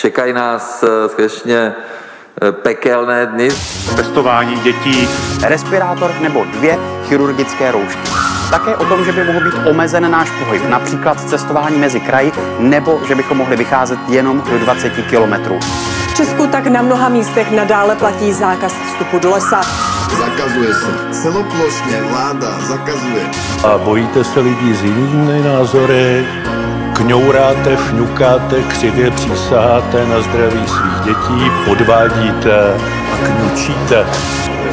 Čekají nás eh, skutečně eh, pekelné dny. testování dětí, respirátor nebo dvě chirurgické roušky. Také o tom, že by mohl být omezen náš pohyb, například cestování mezi kraji, nebo že bychom mohli vycházet jenom do 20 kilometrů. V Česku tak na mnoha místech nadále platí zákaz vstupu do lesa. Zakazuje se. Celoplošně vláda zakazuje. A bojíte se lidí s jinými názory, kňouráte, fňukáte, křivě přísaháte na zdraví svých dětí, podvádíte a kňučíte.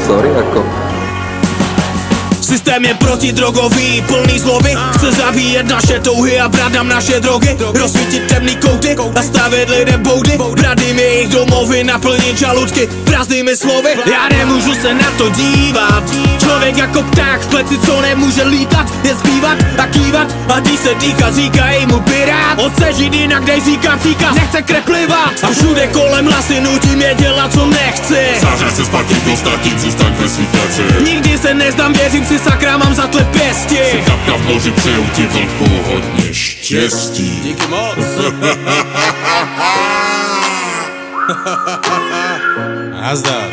Sorry, jako Systém je protidrogový, plný zloby. Chce zabíjet naše touhy a brát nám naše drogy. Rozsvítit temný kouty, nastavit lidem boudy. Jim jejich domovy, naplnit žaludky prázdnými slovy. Já nemůžu se na to dívat. Člověk jako pták v kleci, co nemůže lítat Je zpívat a kývat. A dý se dýcha, říkají mu pirát. Odsežit jinak, dej říká příkaz, nechce kreplivat. A všude kolem hlasy nutí mě dělat, co nechci. Zavřel se zpátky do statin, zůstaň ve Nikdy se nezdám, věřím si sakra, mám za tle pěsti. Kapka v moři, přeju ti velkou hodně štěstí. Díky moc. Nazdar.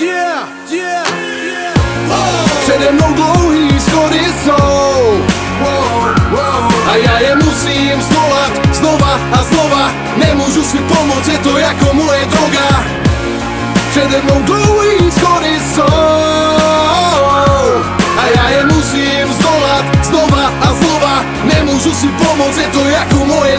Yeah, yeah, yeah. Přede mnou dlouhý schody jsou. Wow, wow. A já je musím zdolat znova a znova. Nemůžu si pomoct, je to jako moje droga. Přede mnou dlouhý schody Nemůžu si pomoct, je to jako moje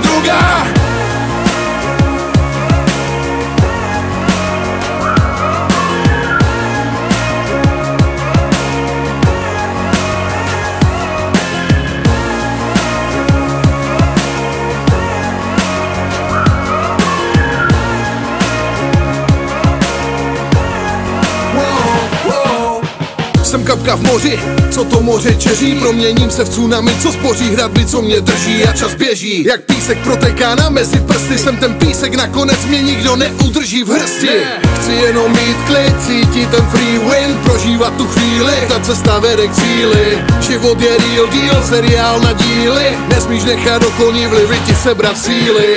Jsem kapka v moři, co to moře čeří? Proměním se v tsunami, co spoří hradby, co mě drží A čas běží, jak písek proteká na mezi prsty Jsem ten písek, nakonec mě nikdo neudrží v hrsti. Chci jenom mít klid, cítit ten free wind Prožívat tu chvíli, ta cesta vede k cíli. Život je real deal, seriál na díly. Nesmíš nechat do koní vlivy ti sebrat síly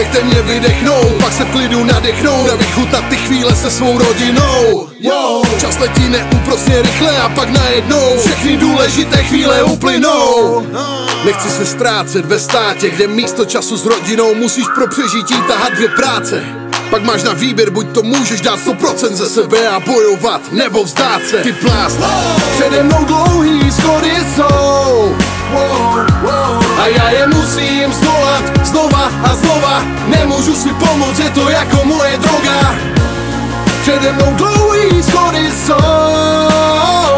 Nechte mě vydechnout, pak se v klidu nadechnout a vychutat ty chvíle se svou rodinou. Yo, čas letí neúprosně rychle a pak najednou všechny důležité chvíle uplynou. Nechci se ztrácet ve státě, kde místo času s rodinou musíš pro přežití tahat dvě práce. Pak máš na výběr, buď to můžeš dát 100% ze sebe a bojovat, nebo vzdát se. Ty plásne, přede mnou dlouhý schody jsou. Znova a znova Nemůžu si pomoct, je to jako moje droga. Přede mnou dlouhý schody jsou